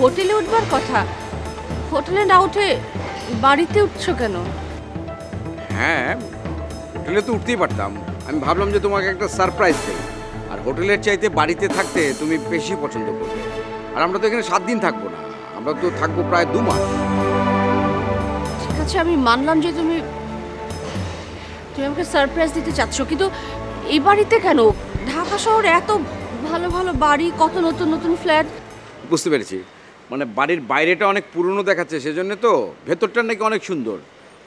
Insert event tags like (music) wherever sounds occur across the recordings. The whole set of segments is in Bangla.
হোটেলে উঠবার কথা? হোটেলে না উঠে বাড়িতে উঠছো কেন? হ্যাঁ হোটেলে তো উঠতেই পারতাম। আমি ভাবলাম যে তোমাকে একটা সারপ্রাইজ দেই। আর হোটেলের চাইতে বাড়িতে থাকতে তুমি বেশি পছন্দ করবে। আর আমরা তো এখানে সাত দিন থাকব না। আমরা তো থাকব প্রায় দু মাস। ঠিক আছে আমি মানলাম যে তুমি তুমি আমাকে সারপ্রাইজ দিতে চাচ্ছ। কিন্তু এই বাড়িতে কেন? ঢাকা শহরে এত ভালো ভালো বাড়ি কত নতুন নতুন ফ্ল্যাট বুঝতে পেরেছি। মানে বাড়ির বাইরেটা অনেক পুরনো দেখাচ্ছে, সেজন্য তো ভেতরটা নাকি অনেক সুন্দর।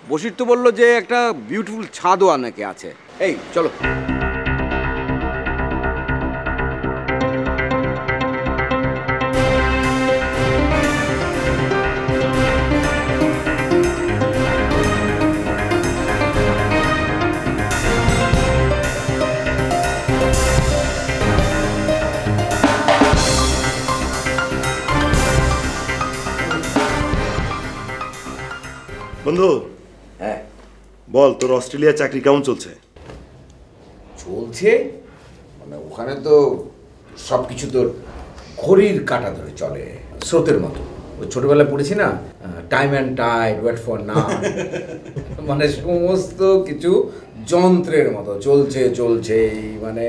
বসির তো বলল যে একটা বিউটিফুল ছাদও নাকি আছে। এই, চলো। বন্ধু। হ্যাঁ। বল তোর অস্ট্রেলিয়া চাকরি কেমন চলছে? চলছে? মানে ওখানে তো সব কিছু তোর ঘড়ির কাটা ধরে চলে স্রোতের মতো। ওই ছোটবেলায় পড়েছি না? Time and tide wait for না মানে সমস্ত কিছু যন্ত্রের মতো। চলছে চলছে মানে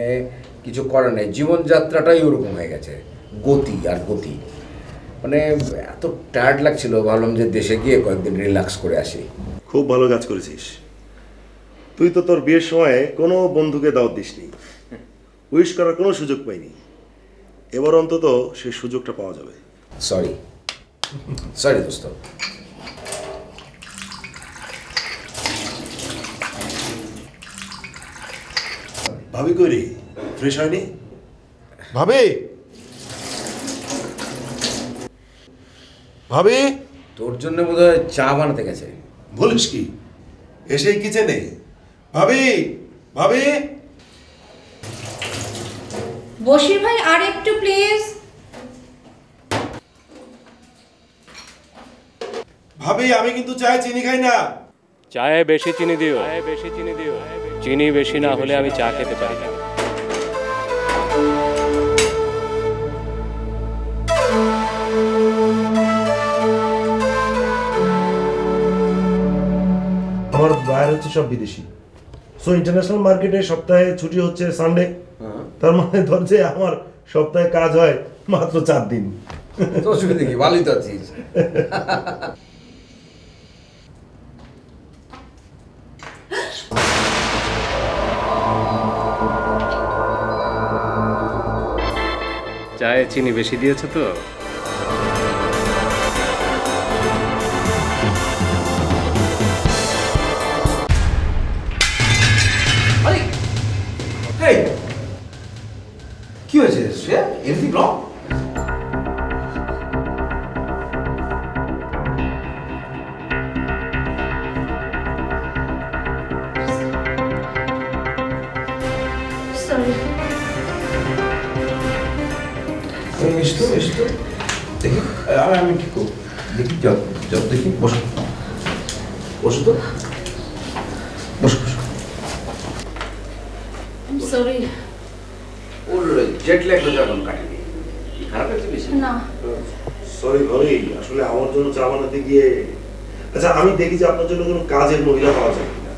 কিছু করার নেই। জীবনযাত্রাটাই ওরকম হয়ে গেছে। গতি আর গতি। মানে এত টায়ার্ড লাগছিল ভাবলাম যে দেশে গিয়ে কয়েকদিন রিল্যাক্স করে আসি। খুব ভালো কাজ করেছিস। তুই তো তোর বিয়ের সময় কোনো বন্ধুকে দাওয়াত দিসনি। উইশ করার কোনো সুযোগ পাইনি। এবার অন্তত সেই সুযোগটা পাওয়া যাবে। সরি সরি দোস্ত। ভাবি করি ফ্রেশ হয়নি? ভাবি! ভাবি? তোর জন্য বোধহয় চা বানাতে গেছে। বলিস কি? এসেই কিচেনে ভাবি? ভাবি? বশির ভাই আর একটু প্লিজ। ভাবি আমি কিন্তু চায়ে চিনি খাই না। চায়ে বেশি চিনি দিও। চায়ে বেশি চিনি দিও। চিনি বেশি না হলে আমি চা খেতে পারি না। আমার বাইরে হচ্ছে সব বিদেশি। সো ইন্টারন্যাশনাল মার্কেটে সপ্তাহে ছুটি হচ্ছে সানডে তার মানে ধর যে আমার সপ্তাহে কাজ হয় মাত্র চার দিন। অসুবিধা কি? ভালোই তো আছিস। চায়ে চিনি বেশি দিয়েছে তো? হয়েছে? শ্রেয়া এনিথিং রং মিষ্টু মিষ্টু দেখি আমি আমি কি করব? দেখি জব জব দেখি বসো। বসো তো বসো বসো সরি ওর জেট ল্যাগ হয়ে যখন কাটেনি কি খারাপ লাগছে বেশি না সরি ভাবি আসলে আমার জন্য চা বানাতে গিয়ে আচ্ছা আমি দেখি যে আপনার জন্য কোনো কাজের মহিলা পাওয়া যায় কিনা।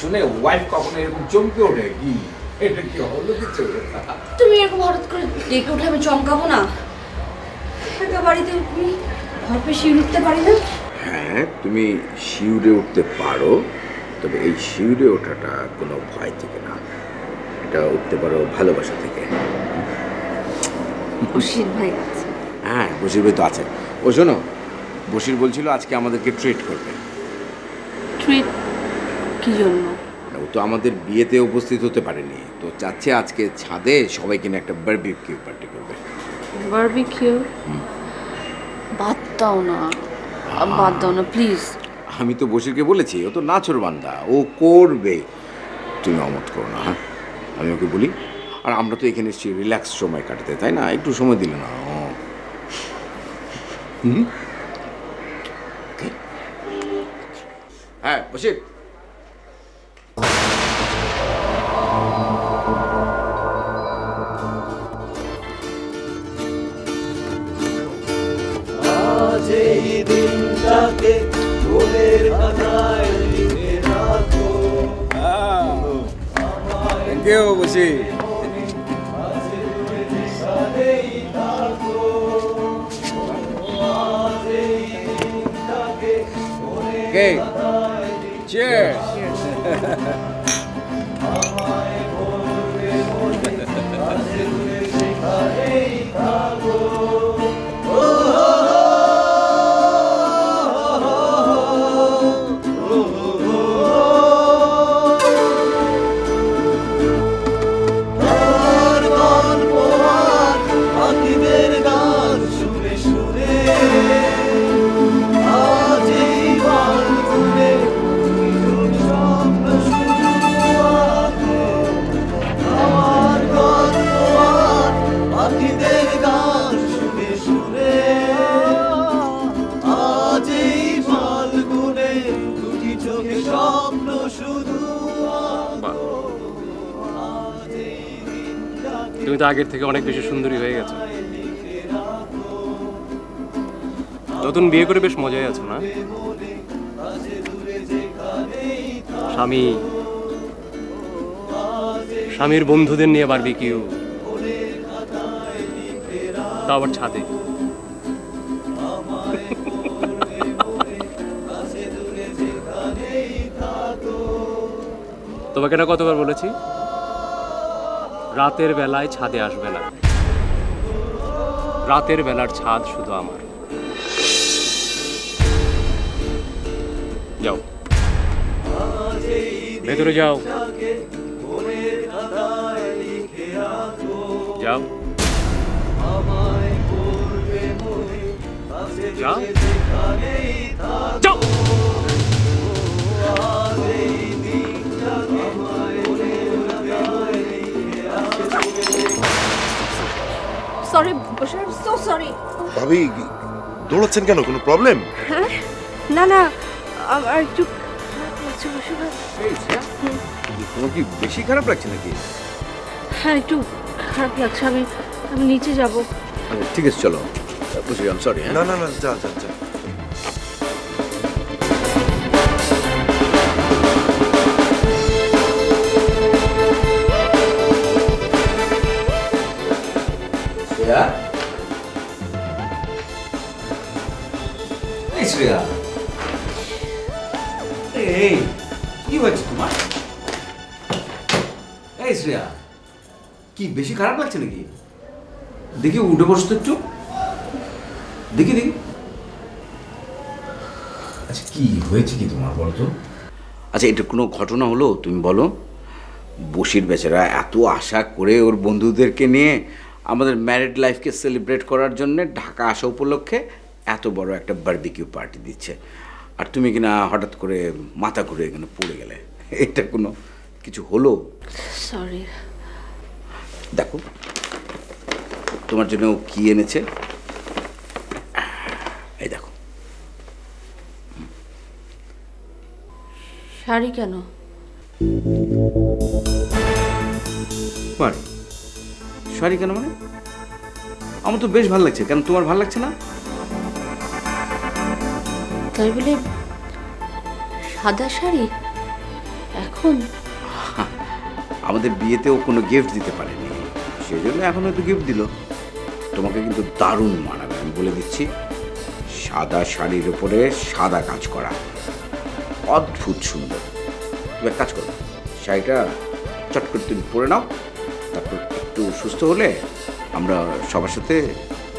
শুনে ওয়াইফ কখনো এরকম চমকে ওঠে? কি? এটা কি হলো কিছু? তুমি এরকম হঠাৎ করে ডেকে উঠলে আমি চমকাবো না? একা বাড়িতে আমি ঘর পেয়ে শিউর উঠতে পারি না? হ্যাঁ তুমি শিউরে উঠতে পারো তবে এই শিউরে ওঠাটা কোনো ভয় থেকে না। এটা উঠতে পারো ভালোবাসা থেকে। বসির ভাই আছে। হ্যাঁ বসির ভাই তো আছে। ও শোনো বসির বলছিল আজকে আমাদেরকে ট্রিট করবে। ট্রিট কি জন্য? ও তো আমাদের বিয়েতে উপস্থিত হতে পারেনি। তো চাচ্ছে আজকে ছাদে সবাই কিনে একটা বারবিকিউ পার্টি করবে। বারবিকিউ বাদ দাও না। বাদ দাও না প্লিজ আমি তো বসিরকে বলেছি ও তো নাচর বান্দা ও করবে। তুমি অমত করো না হ্যাঁ? আমি ওকে বলি আর আমরা তো এখানে এসেছি রিল্যাক্স সময় কাটাতে তাই না? একটু সময় দিলে না হ্যাঁ বসির আগের থেকে অনেক বেশি সুন্দরী হয়ে গেছে। নতুন বিয়ে করে বেশ মজাই আছো, না? স্বামী, স্বামীর বন্ধুদের নিয়ে পারবি কিউ তা আবার ছাদে। তোমাকে না কতবার বলেছি? রাতের বেলায় ছাদে আসবে না। রাতের বেলার ছাদ শুধু আমার। যাও। ভেতরে যাও। যাও। যাও। যাও। সরি সো সরি ভাবি দৌড়াচ্ছেন কেন? কোনো প্রবলেম হ্যাঁ? না না আমার একটু তোমার কি বেশি খারাপ লাগছে নাকি? হ্যাঁ একটু খারাপ লাগছে। আমি আমি নিচে যাব। আচ্ছা, ঠিক আছে চলো। বুঝলাম সরি হ্যাঁ? না না না যা যা যা। খারাপ লাগছে নাকি? দেখি উঠে বসো তো একটু। দেখি দেখি। আচ্ছা কি হয়েছে কি তোমার বলতো আচ্ছা এটা কোনো ঘটনা হলো? তুমি বলো। বসির বেচারা এত আশা করে ওর বন্ধুদেরকে নিয়ে আমাদের ম্যারিড লাইফকে সেলিব্রেট করার জন্য ঢাকা আসা উপলক্ষে এত বড় একটা বার্বিকিউ পার্টি দিচ্ছে। আর তুমি কিনা হঠাৎ করে মাথা ঘুরে এখানে পড়ে গেলে। এটা কোনো কিছু হলো? সরি দেখো। তোমার জন্য ও কি এনেছে? এই দেখো। শাড়ি কেন? মানে? শাড়ি কেন মানে? আমার তো বেশ ভালো লাগছে। কেন তোমার ভালো লাগছে না? তাই বলে সাদা শাড়ি? এখন? আমাদের বিয়েতেও কোনো গিফট দিতে পারেনি। সেই জন্য এখন হয়তো গিফট দিল। তোমাকে কিন্তু দারুণ মানাবে, আমি বলে দিচ্ছি। সাদা শাড়ির উপরে সাদা কাজ করা। অদ্ভুত সুন্দর। তুমি এক কাজ করো। শাড়িটা চট করে তুমি পরে নাও। তারপর একটু সুস্থ হলে আমরা সবার সাথে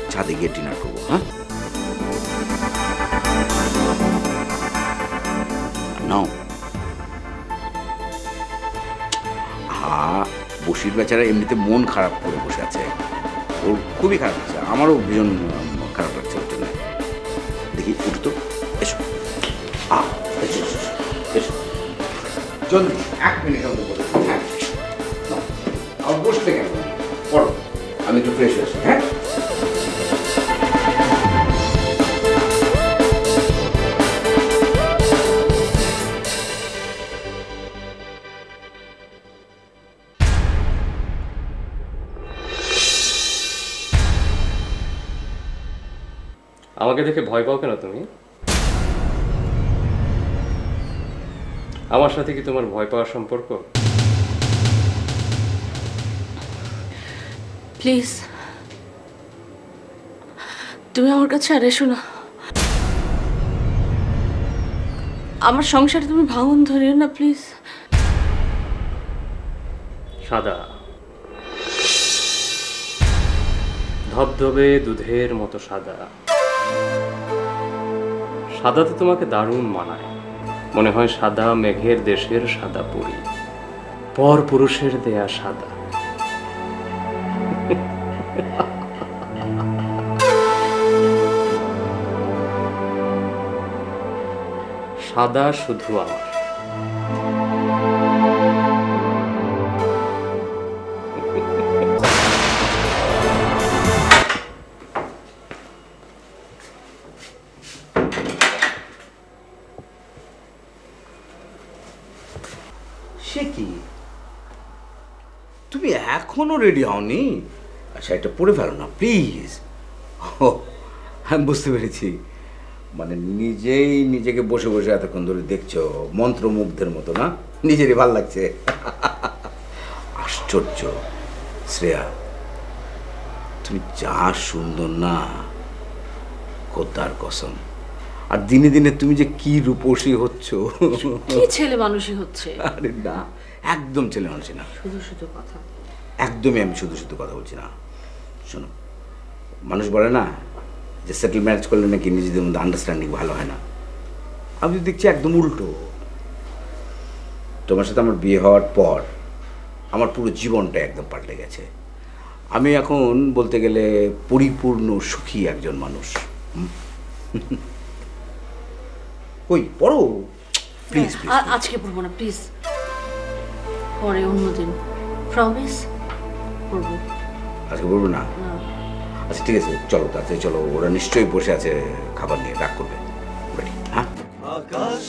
ছাদে গিয়ে ডিনার করব হ্যাঁ? নাও। হা বসির বেচারা এমনিতে মন খারাপ করে বসে আছে। ওর খুবই খারাপ লাগছে। আমারও ভীষণ খারাপ লাগছে ওর জন্য। দেখি উঠো তো এসো। এসো, এক মিনিট হ্যাঁ। পড়ো। আমি একটু ফ্রেশ হয়েছি হ্যাঁ? আমাকে দেখে ভয় পাও কেন তুমি? আমার সাথে কি তোমার ভয় পাওয়ার সম্পর্ক? প্লিজ। তুমি আমার কাছে আর এসো না। আমার সংসারে তুমি ভাঙন ধরিও না প্লিজ। সাদা। ধবধবে দুধের মতো সাদা। সাদাতে তোমাকে দারুণ মানায়। মনে হয় সাদা মেঘের দেশের সাদা পরি। পর পুরুষের দেয়া সাদা। সাদা শুধু আমার। রেডি হওনি। আচ্ছা এটা পড়ে ফেলো না প্লিজ ও আমি বুঝতে পেরেছি। মানে নিজেই নিজেকে বসে বসে এতক্ষণ ধরে দেখছ মন্ত্রমুগ্ধের মতো না? নিজেরই ভালো লাগছে। আশ্চর্য শ্রেয়া তুমি যা সুন্দর না খোদ্দার কসম। আর দিনে দিনে তুমি যে কি রূপসী হচ্ছ। কি ছেলে মানুষই হচ্ছে? আরে না একদম ছেলে মানুষই না। শুধু শুধু কথা। একদমই আমি শুধু শুধু কথা বলছি না। শোনো মানুষ বলে না যে সেটেল ম্যারেজ করলে নাকি নিজেদের মধ্যে আন্ডারস্ট্যান্ডিং ভালো হয় না। আমি তো দেখছি একদম উল্টো। তোমার সাথে আমার বিয়ে হওয়ার পর আমার পুরো জীবনটা একদম পাল্টে গেছে। আমি এখন বলতে গেলে পরিপূর্ণ সুখী একজন মানুষ? ওই (laughs) পড়ো? প্লিজ প্লিজ আজকে পড়ব না প্লিজ পরে অন্যদিন। প্রমিস আজকে বলব না? না। আচ্ছা ঠিক আছে চলো তাতে চলো ওরা নিশ্চয়ই বসে আছে খাবার নিয়ে রাগ করবে। হ্যাঁ? আকাশ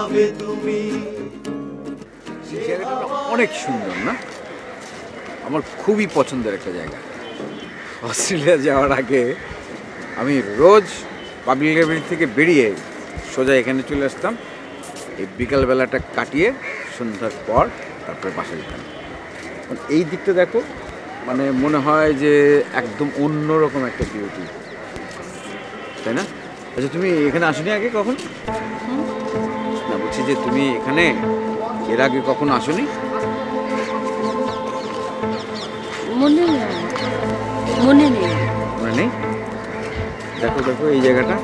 যাবে তুমি। জায়গাটা অনেক সুন্দর না? আমার খুবই পছন্দের একটা জায়গা। অস্ট্রেলিয়া যাওয়ার আগে আমি রোজ পাবলিক লাইব্রেরি থেকে বেরিয়ে সোজা এখানে চলে আসতাম। এই বিকালবেলাটা কাটিয়ে সন্ধ্যার পর তারপরে বাসায় যেতাম। এই দিকটা দেখো মানে মনে হয় যে একদম অন্যরকম একটা বিউটি তাই না? আচ্ছা তুমি এখানে আসনি আগে কখন? না যে তুমি এখানে এর আগে কখনো আসনি? মনে নেই মনে নেই। মনে নেই? দেখো দেখো এই জায়গাটা?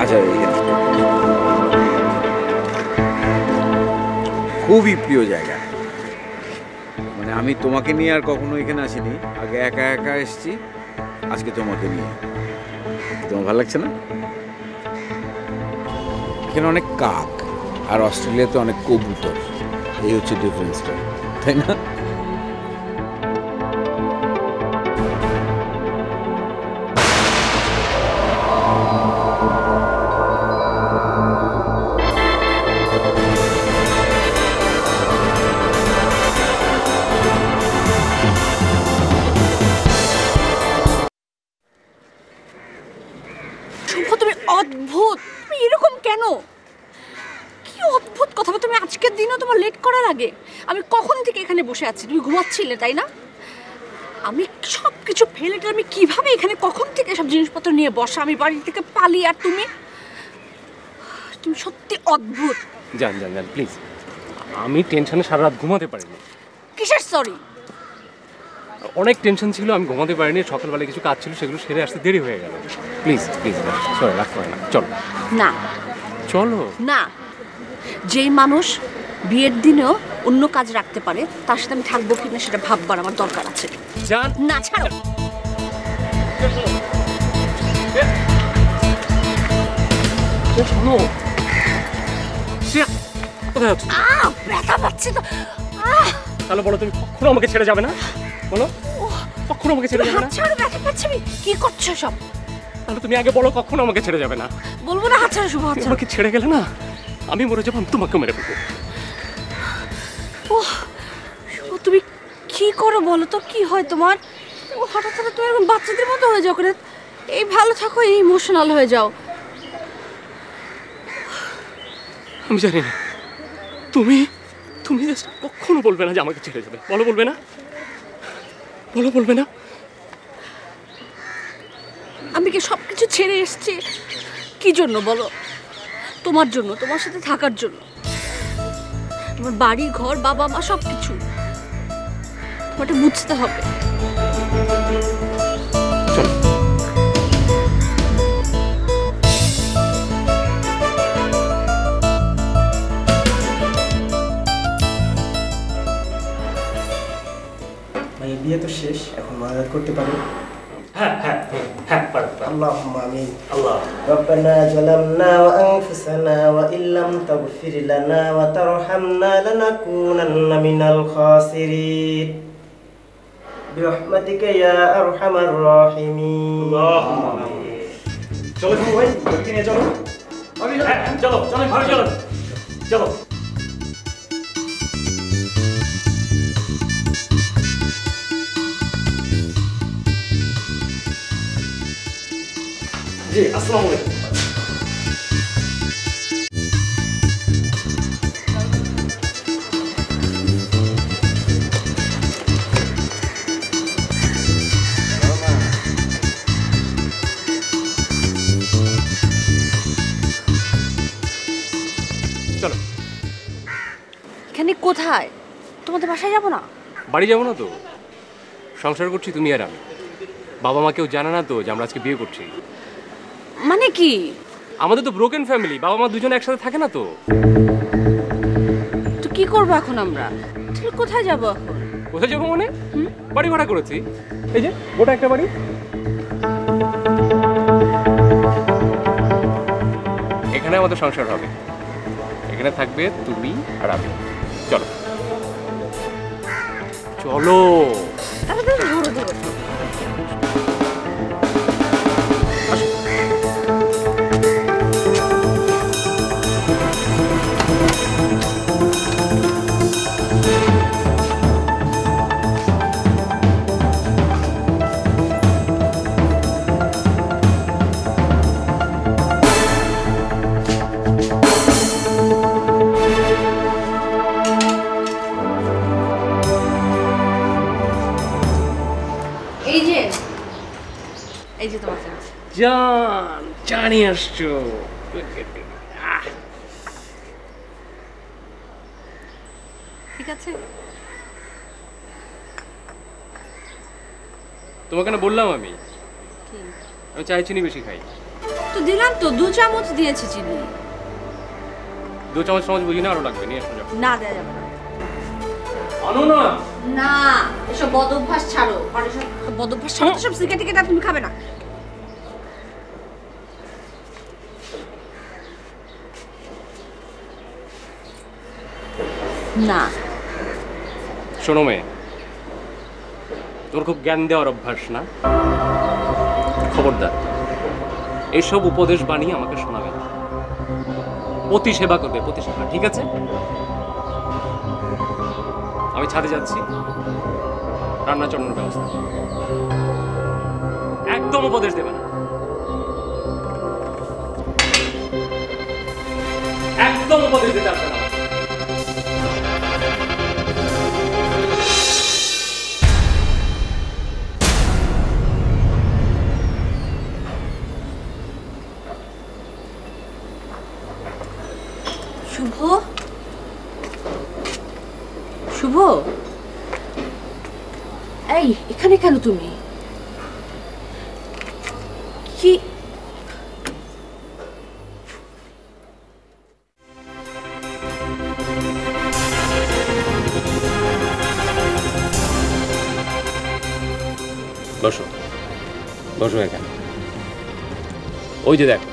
আচ্ছা খুবই প্রিয় জায়গা। আমি তোমাকে নিয়ে আর কখনো এখানে আসিনি। আগে একা একা এসছি, আজকে তোমাকে নিয়ে। তোমার ভালো লাগছে না? এখানে অনেক কাক, আর অস্ট্রেলিয়াতে অনেক কবুতর। এই হচ্ছে ডিফারেন্সটা তাই না? তুমি অদ্ভুত। তুমি এরকম কেন? কি অদ্ভুত কথা তুমি আজকের দিনও তোমার লেট করার আগে। আমি কখন থেকে এখানে বসে আছি? তুমি ঘুমাচ্ছিলে তাই না? আমি সব কিছু ফেলে আমি কীভাবে এখানে কখন থেকে সব জিনিসপত্র নিয়ে বসা? আমি বাড়ি থেকে পালি আর তুমি? তুমি সত্যি অদ্ভুত। জান জান যান প্লিজ আমি টেনশনে সারা রাত ঘুমাতে পারিনি। কিসের সরি অনেক টেনশন ছিল আমি ঘুমাতে পারিনি সকালবেলা কিছু কাজ ছিল সেগুলো সেরে আসতে দেরি হয়ে গেল। প্লিজ প্লিজ সরি রাগ করে না চলো। না। চলো। না। যেই মানুষ বিয়ের দিনেও অন্য কাজ রাখতে পারে তার সাথে আমি থাকব কিনা সেটা ভাববার আমার দরকার আছে। না ছাড়ো। শোনো। কোথায় যাচ্ছ আহ ব্যথা পাচ্ছি তো। আহ। তাহলে বলো তুমি কখনো আমাকে ছেড়ে যাবে না? বলো কখনো আমাকে ছেড়ে যাবে না? ছাড়ো ব্যথা পাচ্ছি আমি। কি করছ সব? তাহলে তুমি আগে বলো কখনো আমাকে ছেড়ে যাবে না? বলব না হাত ছাড়ো শুভ হাত আমাকে ছেড়ে গেলে না আমি মরে যাব আমি তোমাকে মেরে ফেলব। শুভ তুমি কি করো বলো তো? কি হয় তোমার? ও হঠাৎ হঠাৎ তুমি এরকম বাচ্চাদের মতো হয়ে যাও করে। এই ভালো থাকো এই ইমোশনাল হয়ে যাও। আমি জানি না। তুমি তুমি কখনো বলবে না যে আমাকে ছেড়ে যাবে বলো বলবে না? বলো বলবে না? আমি কি সব কিছু ছেড়ে এসছি? কি জন্য বলো? তোমার জন্য, তোমার সাথে থাকার জন্য। তোমার বাড়ি, ঘর বাবা মা সব কিছু তোমাকে বুঝতে হবে। ভাই বিয়ে তো শেষ এখন মারাত করতে পারি হ্যাঁ হ্যাঁ হ্যাঁ পারো اللهم امين আল্লাহ ربنا ظلمنا وانفسنا وان لم تغفر لنا وترحمنا لنكونن من الخاسرين برحمتك يا ارحم الراحمين اللهم امين চলো চলো ভাই নিয়ে চলো হ্যাঁ চলো চলো ভালো চলো চলো জি আসসালামু আলাইকুম। চলো। এখানে কোথায়? তোমাদের বাসায় যাব না? বাড়ি যাব না তো। সংসার করছি তুমি আর আমি। বাবা মা কেউ জানে না তো যে আমরা আজকে বিয়ে করছি। মানে কি? আমাদের তো ব্রোকেন ফ্যামিলি বাবা মা দুজনে একসাথে থাকে না তো। তো কি করব এখন আমরা? তাহলে কোথায় যাব এখন? কোথায় যাব মানে? বাড়ি ভাড়া করেছি। এই যে গোটা একটা বাড়ি। এখানে আমাদের সংসার হবে। এখানে থাকবে তুমি আর আমি। চলো। চলো। ধরো ধরো। জান জানি আসছো। ঠিক আছে। তোমাকে না বললাম আমি? আমি চাই চিনি বেশি খাই। তো দিলাম তো দু চামচ দিয়েছি চিনি। দু চামচ চামচ বুঝি না আরও লাগবে নিয়ে আসো না দেওয়া যাবে না। আনো না না এসব বদ অভ্যাস ছাড়ো। বদ অভ্যাস ছাড়ো সব সিগারেট টিকেট তুমি খাবে না। না। শোনো মেয়ে, তোর খুব জ্ঞান দেওয়ার অভ্যাস না? খবরদার এইসব উপদেশ বানিয়ে আমাকে শোনাবে না। পতি সেবা করবে পতি সেবা, ঠিক আছে? আমি ছাদে যাচ্ছি। রান্না চড়ানোর ব্যবস্থা একদম উপদেশ দেবে না। একদম উপদেশ দিতে কেন তুমি? কি? বসো। বসো এখানে। ওই যে দেখো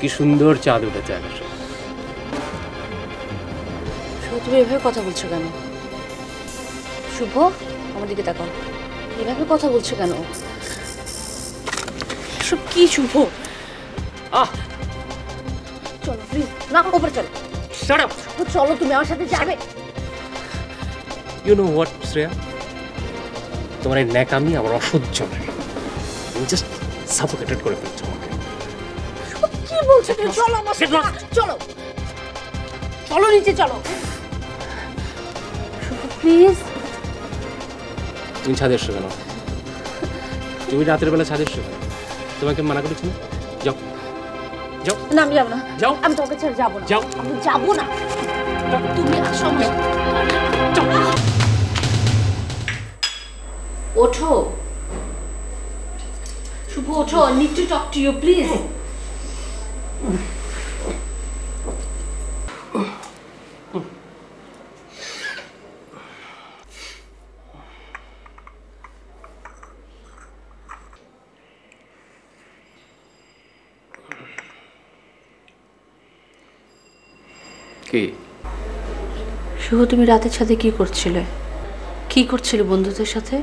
কি সুন্দর চাঁদ উঠেছে আকাশে। তুমি এভাবে কথা বলছো কেন? শুভ আমার দিকে তাকাও। এভাবে কথা বলছো কেন? সব কি শুভ? আহ! চলো প্লিজ না ওপরে চলো। শাট আপ চলো তুমি আমার সাথে যাবে। ইউ নো হোয়াট শ্রেয়া তোমার এই ন্যাকামি আমার অসহ্য লাগে। আমি জাস্ট সাফোকেটেড করে ফেলছো আমাকে কি বলছো তুমি? চলো আমার সাথে চলো। চলো নিচে চলো। প্লিজ তুমি ছাদে এসছো কেন? তুমি রাতের বেলা ছাদে কেন? তোমাকে মানা করেছি যাও। যাও। না আমি যাব না। যাও। আমি তোমাকে ছেড়ে যাব না। যাও। আমি যাব না। তুমি আসো ওঠো। শুভ ওঠো। Need to talk to you please কি? শুভ তুমি রাতের ছাদে কি করছিলে? কি করছিলে বন্ধুদের সাথে?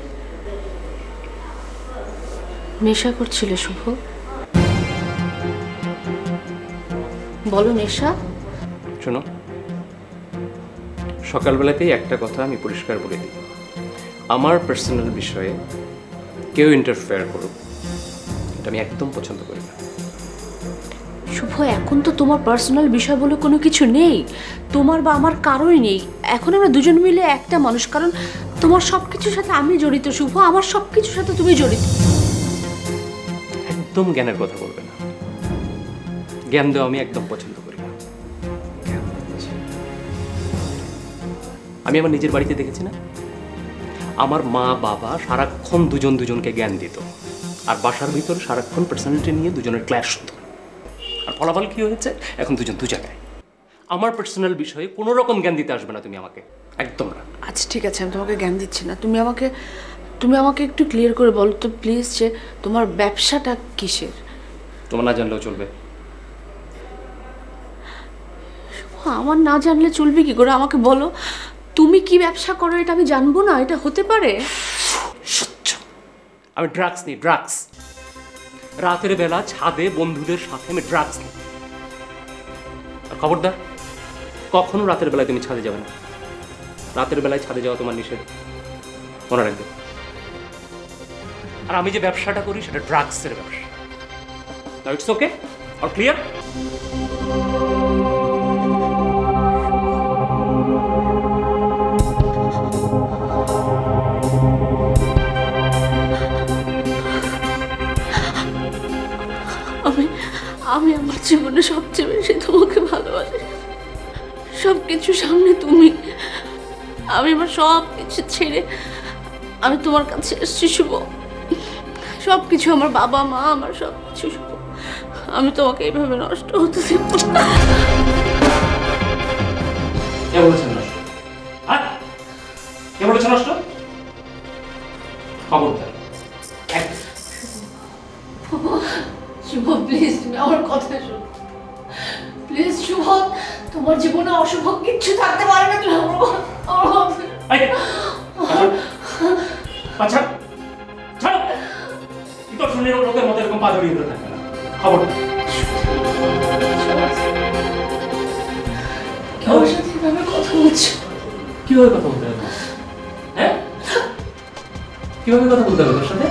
নেশা করছিলে শুভ? বলো নেশা? শোনো সকালবেলাতেই একটা কথা আমি পরিষ্কার বলে দিই। আমার পার্সোনাল বিষয়ে কেউ ইন্টারফেয়ার করুক এটা আমি একদম পছন্দ করি না। শুভ, এখন তো তোমার পার্সোনাল বিষয় বলে কোনো কিছু নেই। তোমার বা আমার কারোই নেই। এখন আমরা দুজন মিলে একটা মানুষ, কারণ তোমার সব কিছুর সাথে আমি জড়িত, শুভ। আমার সব কিছুর সাথে তুমি জড়িত। একদম জ্ঞানের কথা বলবে না। জ্ঞান দেওয়া আমি একদম পছন্দ করি না। আমি আমার নিজের বাড়িতে দেখেছি না? আমার মা, বাবা সারাক্ষণ দুজন দুজনকে জ্ঞান দিত। আর বাসার ভিতর সারাক্ষণ পার্সোনালিটি নিয়ে দুজনের ক্ল্যাশ হতো। আর ফলাফল কি হয়েছে? এখন দুজন দু জায়গায়। আমার পার্সোনাল বিষয়ে কোনো রকম জ্ঞান দিতে আসবে না তুমি আমাকে। একদম না। আচ্ছা ঠিক আছে আমি তোমাকে জ্ঞান দিচ্ছি না। তুমি আমাকে তুমি আমাকে একটু ক্লিয়ার করে বলো তো প্লিজ যে তোমার ব্যবসাটা কিসের? তোমার না জানলেও চলবে। আমার না জানলে চলবে কি করে? আমাকে বলো তুমি কি ব্যবসা করো? এটা আমি জানব না এটা হতে পারে? আমি ড্রাগস নিই ড্রাগস রাতের বেলা ছাদে বন্ধুদের সাথে আমি ড্রাগস নিই। আর খবরদার, কখনো রাতের বেলায় তুমি ছাদে যাবে না। রাতের বেলায় ছাদে যাওয়া তোমার নিষেধ। মনে রাখবে। আর আমি যে ব্যবসাটা করি, সেটা ড্রাগসের ব্যবসা। ইটস ওকে আর ক্লিয়ার জীবনে সবচেয়ে বেশি তোমাকে ভালোবাসি। সব কিছু সামনে তুমি। আমি আমার সব কিছু ছেড়ে আমি তোমার কাছে এসেছি, শুভ। সব কিছু আমার বাবা, মা, আমার সব কিছু শুভ। আমি তোমাকে এইভাবে নষ্ট হতে দেব। কে নষ্ট? হ্যাঁ? কথা শোনো। প্লিজ তোমার জীবনে অশুভ কিচ্ছু থাকতে পারে না তুমি আচ্ছা ছাড়ো। কি তো শুনে লোকের মতো এরকম পা জড়িয়ে ধরে থাকবে না খবর আমার সাথে এভাবে কথা বলছো? কীভাবে কথা বলতে হবে? হ্যাঁ? কীভাবে কথা বলতে হবে তোর সাথে?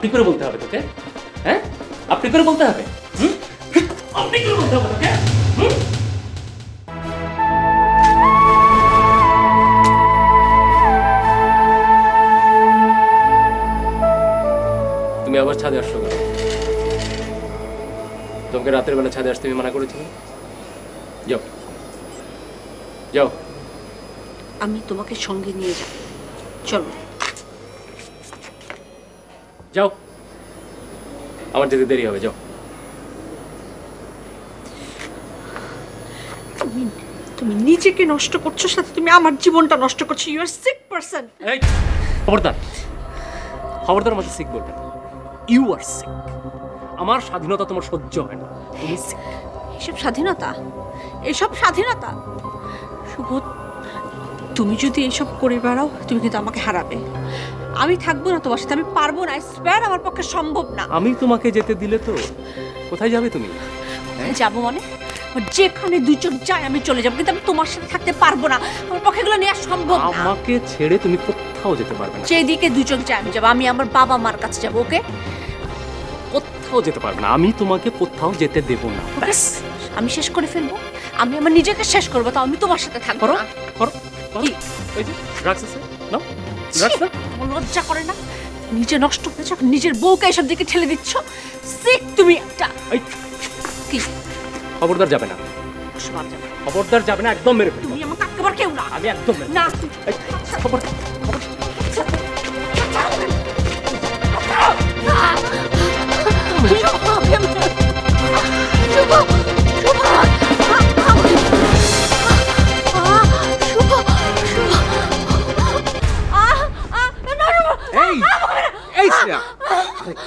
আপনি করে বলতে হবে তোকে হ্যাঁ? আপনি করে বলতে হবে, হুম? আপনি করে বলতে হবে তোকে, হুম? আবার ছাদে আসছো কেন? তোমাকে রাতের বেলা ছাদে আসতে আমি মানা করেছিলাম। যাও। যাও। আমি তোমাকে সঙ্গে নিয়ে যাব চলো। যাও। আমার যেতে দেরি হবে যাও। তুমি তুমি নিজেকে নষ্ট করছ সাথে তুমি আমার জীবনটা নষ্ট করছ। ইউ আর সিক পারসন এই খবরদার। খবরদার আমাকে শিখ বলবে ইউ আর সিক আমার স্বাধীনতা তোমার সহ্য হয় না। তুমি sick। এসব স্বাধীনতা? এসব স্বাধীনতা? শুভ তুমি যদি এসব করে বেড়াও তুমি কিন্তু আমাকে হারাবে। আমি থাকব না তোমার সাথে আমি পারব না স্পেয়ার আমার পক্ষে সম্ভব না। আমি তোমাকে যেতে দিলে তো কোথায় যাবে তুমি? যাব মানে? যেখানে দুজন যায় আমি চলে যাব কিন্তু আমি তোমার সাথে থাকতে পারব না। আমার পক্ষে এগুলো নেওয়া সম্ভব না। আমাকে ছেড়ে তুমি কোথাও যেতে পারবে না। যেদিকে দুজন যায় আমি যাব আমি আমার বাবা মার কাছে যাব ওকে? কোথাও যেতে পারবে না। আমি তোমাকে কোথাও যেতে দেব না। ব্যাস আমি শেষ করে ফেলব। আমি আমার নিজেকে শেষ করব তো আমি তোমার সাথে থাকব করো করো? এই যে ড্রাগস লজ্জা করে না নিজে নষ্ট হয়েছ নিজের বউকে এসব দিকে ঠেলে দিচ্ছ সিক তুমি একটা কি খবরদার যাবে না। খবরদার যাবে না একদম মেরে তুমি আমাকে একেবারে কেউ না আমি একদম না এই, খবর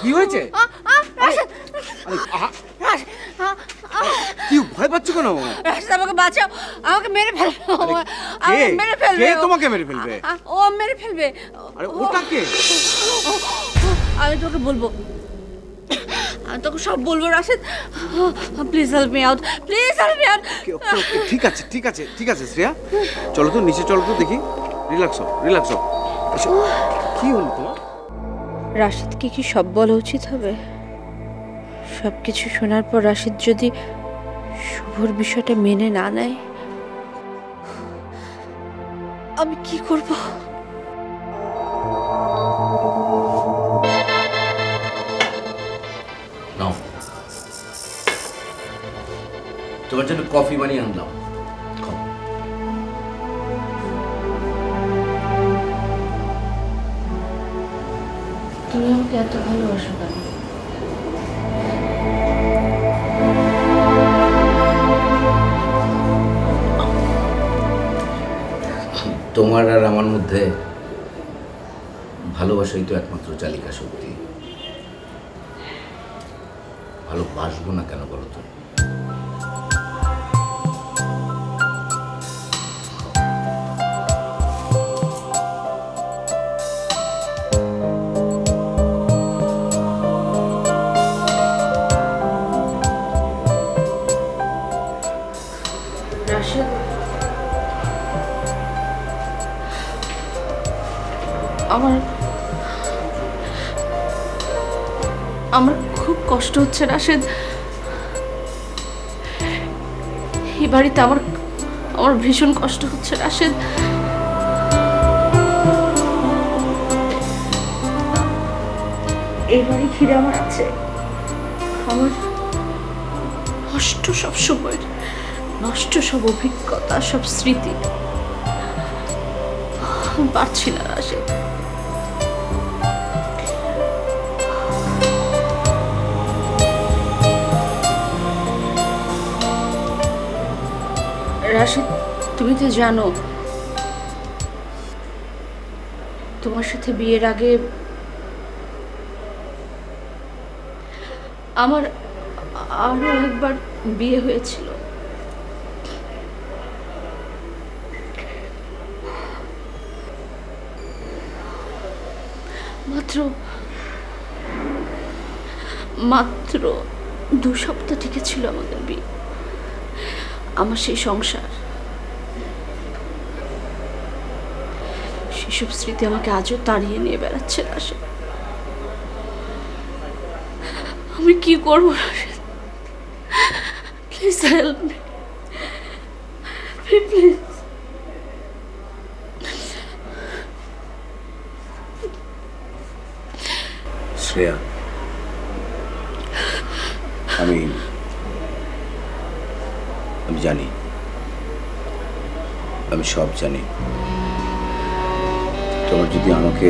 কি হয়েছে? কি ভয় পাচ্ছ কেন? রাশেদ, আমাকে বাঁচাও! আমাকে মেরে ফেলবে আমাকে মেরে ফেলবে! কে ও। তোমাকে মেরে ফেলবে? ও মেরে ফেলবে! আরে ওটা কে? আমি তোকে বলব। আমি তোকে সব বলব Rashed! Please help me out please help me out ঠিক আছে ঠিক আছে ঠিক আছে শ্রেয়া। চলো তো নিচে চলো তো দেখি। রিল্যাক্স হও রিল্যাক্স হও। কি হলো তোমার? রাশিদকে কি সব বলা উচিত হবে? সব কিছু শোনার পর রাশিদ যদি শুভর বিষয়টা মেনে না নেয়, আমি কি করব? তোমার জন্য কফি বানিয়ে আনলাম। তুমি আমাকে এত ভালোবাসো কেন? তোমার আর আমার মধ্যে ভালোবাসাই তো একমাত্র চালিকা শক্তি। ভালোবাসবো না কেন বলো তো? আমার আমার খুব কষ্ট হচ্ছে রাশেদ। এই বাড়িতে আমার আমার ভীষণ কষ্ট হচ্ছে রাশেদ। এই বাড়ি ঘিরে আমার আছে। আমার নষ্ট সব সময় নষ্ট সব অভিজ্ঞতা, সব স্মৃতি। পারছি না রাশেদ। রাশিদ তুমি তো জানো, তোমার সাথে বিয়ের আগে আমার আরও একবার বিয়ে হয়েছিল। মাত্র মাত্র দু সপ্তাহ টিকে ছিল আমাদের বিয়ে। আমার সেই সংসার। সেসব স্মৃতি আমাকে আজও তাড়িয়ে নিয়ে বেড়াচ্ছে রাশে। আমি কি করব please help me please Shreya আমি আমি জানি। আমি সব জানি। তোমার যদি আমাকে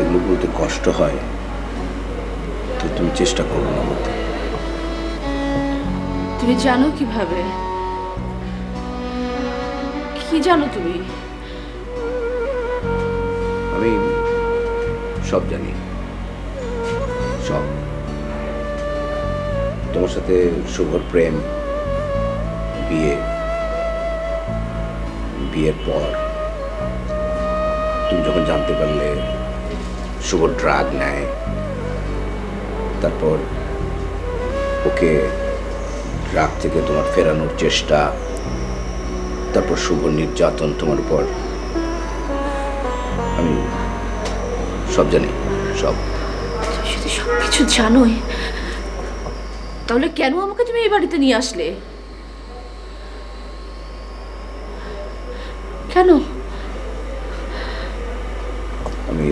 এগুলো বলতে কষ্ট হয় তো তুমি চেষ্টা করো না বলতে। তুমি জানো কীভাবে? কি জানো তুমি? আমি সব জানি। তোমার সাথে শুভর প্রেম, বিয়ে, বিয়ের পর তুমি যখন জানতে পারলে শুভ ড্রাগ নেয়, তারপর ওকে ড্রাগ থেকে তোমার ফেরানোর চেষ্টা, তারপর শুভ নির্যাতন তোমার উপর, আমি সব জানি, সব। সব কিছু জানোই। তাহলে কেন আমাকে তুমি এই বাড়িতে নিয়ে আসলে? কেন? আমি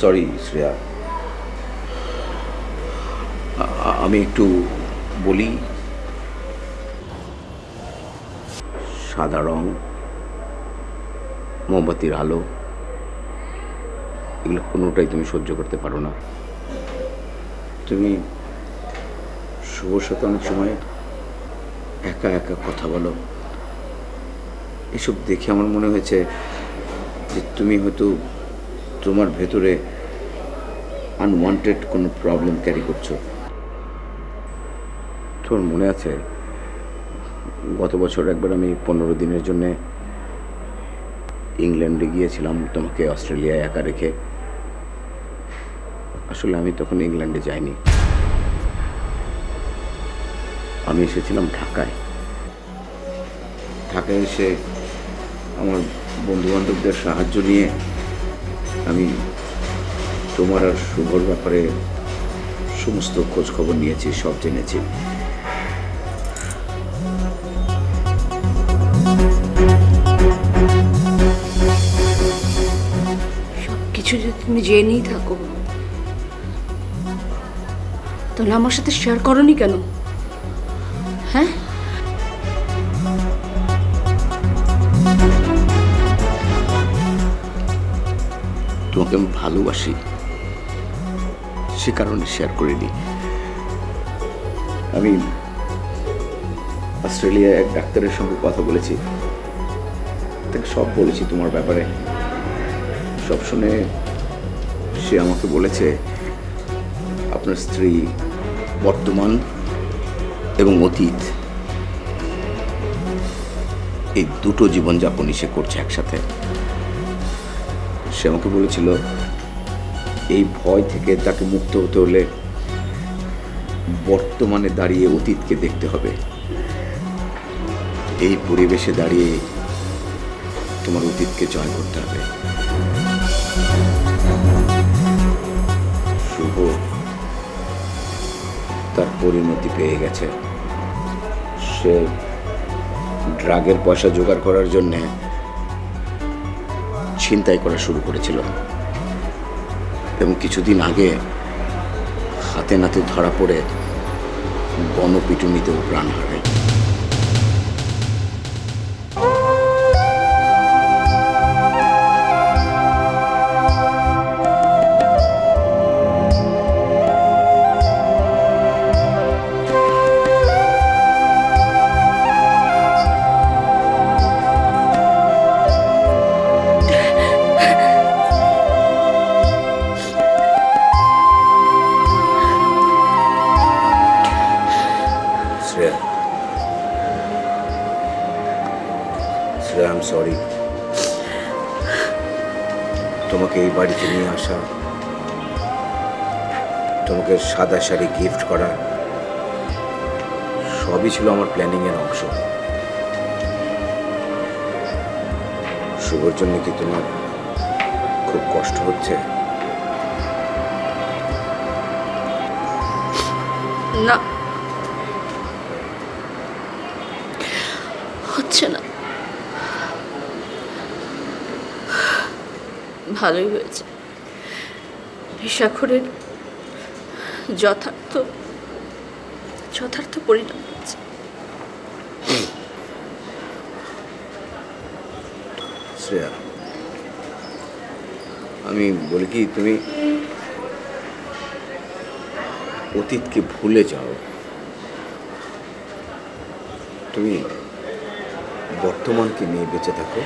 সরি শ্রেয়া। আমি একটু বলি, সাদা রং, মোমবাতির আলো, এগুলো কোনোটাই তুমি সহ্য করতে পারো না। তুমি শুভর সাথে সময় একা একা কথা বলো। এসব দেখে আমার মনে হয়েছে যে তুমি হয়তো তোমার ভেতরে আনওয়ান্টেড কোনো প্রবলেম ক্যারি করছ। তোর মনে আছে, গত বছর একবার আমি পনেরো দিনের জন্যে ইংল্যান্ডে গিয়েছিলাম তোমাকে অস্ট্রেলিয়ায় একা রেখে। আসলে আমি তখন ইংল্যান্ডে যাইনি। আমি এসেছিলাম ঢাকায়। ঢাকায় এসে আমার বন্ধু বান্ধবদের সাহায্য নিয়ে আমি তোমার আর শুভর ব্যাপারে সমস্ত খোঁজ খবর নিয়েছি, সব জেনেছি। সব কিছু যদি তুমি জেনেই থাকো তাহলে আমার সাথে শেয়ার করনি কেন? হ্যাঁ? তোমাকে আমি ভালোবাসি। সে কারণে শেয়ার করিনি। আমি অস্ট্রেলিয়ায় এক ডাক্তারের সঙ্গে কথা বলেছি। তাকে সব বলেছি তোমার ব্যাপারে। সব শুনে সে আমাকে বলেছে, আপনার স্ত্রী বর্তমান এবং অতীত। এই দুটো জীবনযাপনই সে করছে একসাথে। সে আমাকে বলেছিল, এই ভয় থেকে তাকে মুক্ত হতে হলে বর্তমানে দাঁড়িয়ে অতীতকে দেখতে হবে। এই পরিবেশে দাঁড়িয়ে তোমার অতীতকে জয় করতে হবে। শুভ তার পরিণতি পেয়ে গেছে। সে ড্রাগের পয়সা জোগাড় করার জন্যে ছিনতাই করা শুরু করেছিল। এবং কিছুদিন আগে হাতে নাতে ধরা পড়ে বনপিটুনিতেও প্রাণ হারায়। শ্রেয়া আম সরি তোমাকে এই বাড়িতে নিয়ে আসা, তোমাকে সাদা শাড়ি গিফট করা, সবই ছিল আমার প্ল্যানিং এর অংশ। শুভর জন্য কি তোমার খুব কষ্ট হচ্ছে? না। হচ্ছে না। ভালোই হয়েছে। নেশাখরের যথার্থ যথার্থ পরিণাম হচ্ছে শ্রেয়া, আমি বলি কি, তুমি অতীতকে ভুলে যাও। তুমি বর্তমানকে নিয়ে বেঁচে থাকো।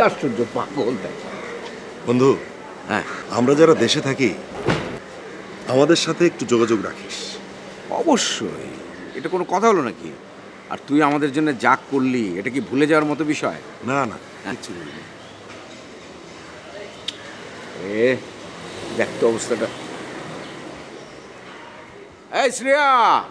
আশ্চর্য পাগল দেখ। বন্ধু হ্যাঁ। আমরা যারা দেশে থাকি আমাদের সাথে একটু যোগাযোগ রাখিস। অবশ্যই। এটা কোনো কথা হলো নাকি? আর তুই আমাদের জন্য যা করলি এটা কি ভুলে যাওয়ার মতো বিষয়? না না কিচ্ছু এ দেখ তো অবস্থাটা। এই শ্রেয়া!